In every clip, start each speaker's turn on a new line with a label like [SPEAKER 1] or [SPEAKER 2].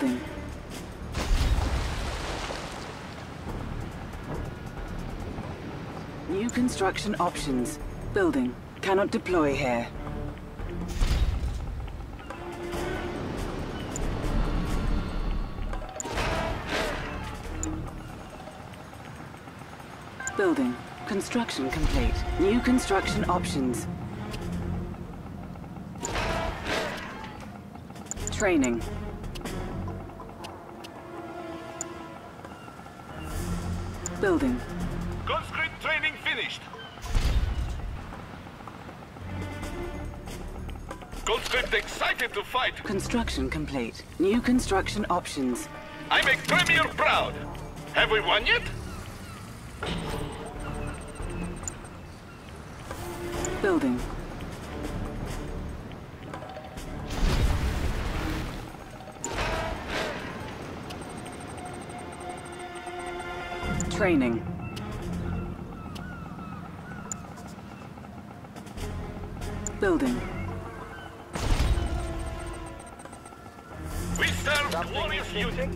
[SPEAKER 1] Building. New construction options. Building. Cannot deploy here. Building. Construction complete. New construction options. Training. Building.
[SPEAKER 2] Conscript training finished. Conscript excited to fight.
[SPEAKER 1] Construction complete. New construction options.
[SPEAKER 2] I make Premier proud. Have we won yet?
[SPEAKER 1] Building. Training. Building.
[SPEAKER 2] We serve glorious unit.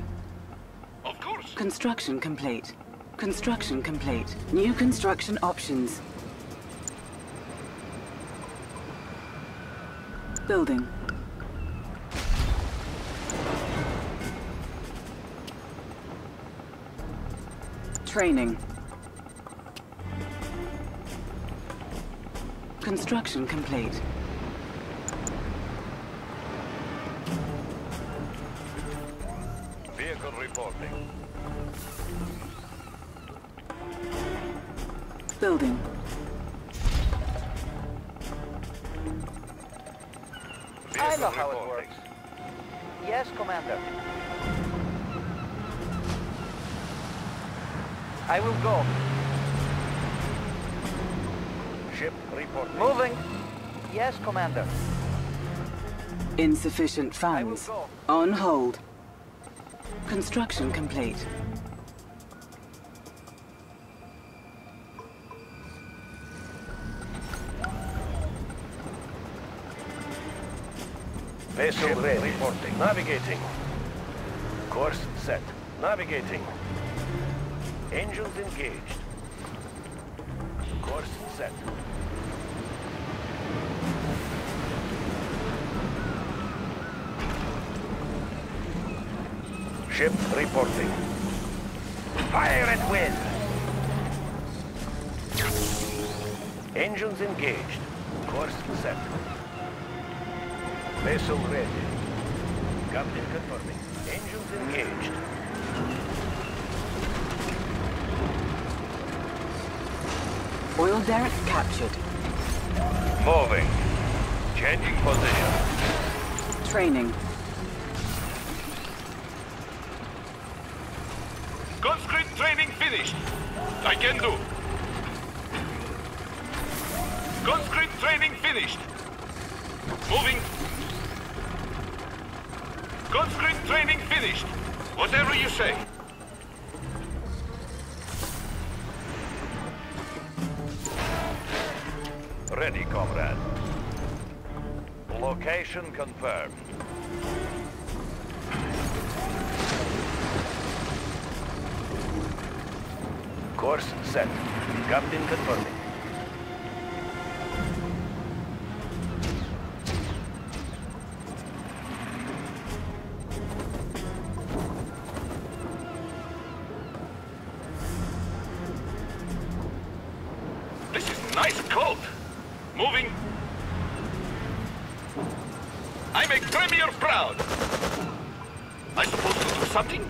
[SPEAKER 2] Of course.
[SPEAKER 1] Construction complete. Construction complete. New construction options. Building. Training. Construction complete.
[SPEAKER 2] Vehicle reporting.
[SPEAKER 1] Building.
[SPEAKER 3] I know how it works. Yes, Commander. I will go.
[SPEAKER 2] Ship reporting.
[SPEAKER 3] Moving. Yes, Commander.
[SPEAKER 1] Insufficient funds. On hold. Construction complete.
[SPEAKER 2] Vessel ready. Reporting. Navigating. Course set. Navigating. Engines engaged. Course set. Ship reporting. Fire at will. Engines engaged. Course set. Vessel ready. Captain confirming. Engines engaged.
[SPEAKER 1] Derrick captured.
[SPEAKER 2] Moving. Changing position.
[SPEAKER 1] Training.
[SPEAKER 2] Conscript training finished. I can do. Conscript training finished. Moving. Conscript training finished. Whatever you say. Ready, comrade. Location confirmed. Course set. Captain confirming. This is nice coat. Moving. I make Premier proud. I supposed to do something?